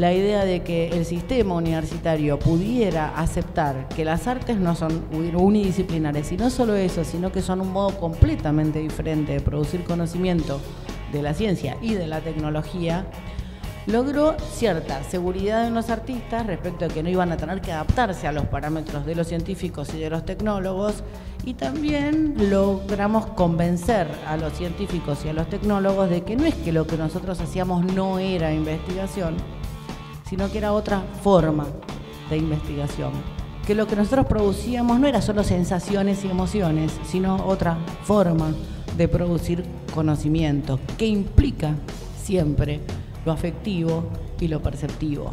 la idea de que el sistema universitario pudiera aceptar que las artes no son unidisciplinares, y no solo eso, sino que son un modo completamente diferente de producir conocimiento de la ciencia y de la tecnología, logró cierta seguridad en los artistas respecto a que no iban a tener que adaptarse a los parámetros de los científicos y de los tecnólogos y también logramos convencer a los científicos y a los tecnólogos de que no es que lo que nosotros hacíamos no era investigación, sino que era otra forma de investigación. Que lo que nosotros producíamos no era solo sensaciones y emociones, sino otra forma de producir conocimiento, que implica siempre lo afectivo y lo perceptivo.